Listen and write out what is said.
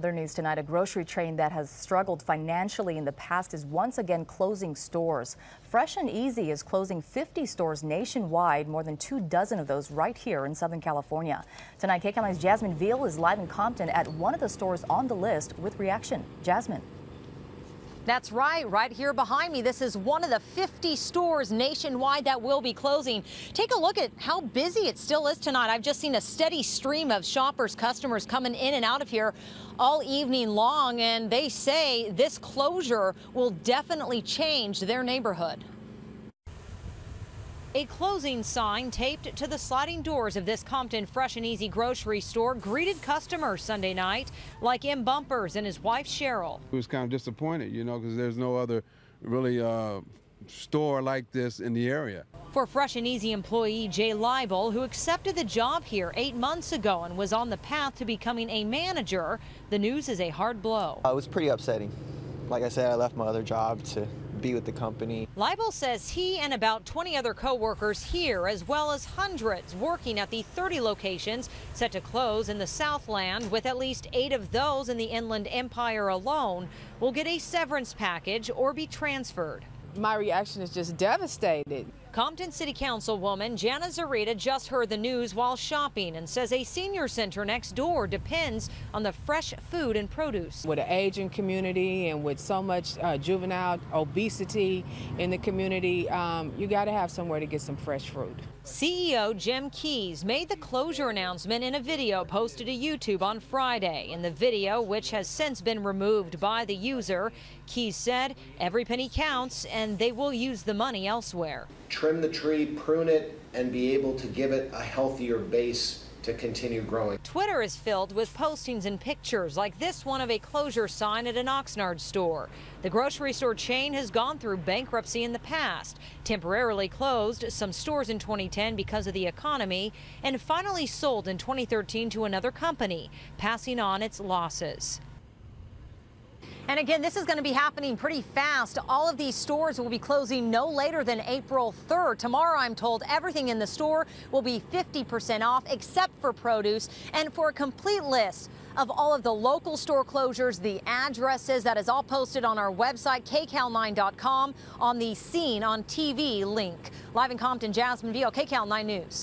Other news tonight, a grocery chain that has struggled financially in the past is once again closing stores. Fresh and Easy is closing 50 stores nationwide, more than two dozen of those right here in Southern California. Tonight, KCAL 9's Jasmine Viel is live in Compton at one of the stores on the list with reaction. Jasmine. That's right, right here behind me. This is one of the 50 stores nationwide that will be closing. Take a look at how busy it still is tonight. I've just seen a steady stream of shoppers, customers coming in and out of here all evening long, and they say this closure will definitely change their neighborhood. A closing sign taped to the sliding doors of this Compton Fresh and Easy grocery store greeted customers Sunday night, like M. Bumpers and his wife Cheryl. We was kind of disappointed, you know, because there's no other really uh, store like this in the area. For Fresh and Easy employee Jay Leibel, who accepted the job here eight months ago and was on the path to becoming a manager, the news is a hard blow. Uh, it was pretty upsetting. Like I said, I left my other job to be with the company. Leibel says he and about 20 other co-workers here, as well as hundreds working at the 30 locations set to close in the Southland, with at least eight of those in the Inland Empire alone, will get a severance package or be transferred. My reaction is just devastated. Compton City Councilwoman Janna Zurita just heard the news while shopping and says a senior center next door depends on the fresh food and produce. With an aging community and with so much uh, juvenile obesity in the community, um, you got to have somewhere to get some fresh fruit. CEO Jim Keyes made the closure announcement in a video posted to YouTube on Friday. In the video, which has since been removed by the user, Keyes said every penny counts and they will use the money elsewhere trim the tree, prune it, and be able to give it a healthier base to continue growing. Twitter is filled with postings and pictures like this one of a closure sign at an Oxnard store. The grocery store chain has gone through bankruptcy in the past, temporarily closed some stores in 2010 because of the economy, and finally sold in 2013 to another company, passing on its losses. And again, this is going to be happening pretty fast. All of these stores will be closing no later than April 3rd. Tomorrow, I'm told everything in the store will be 50% off except for produce. And for a complete list of all of the local store closures, the addresses, that is all posted on our website, kcal9.com, on the Seen on TV link. Live in Compton, Jasmine Viel, KCAL 9 News.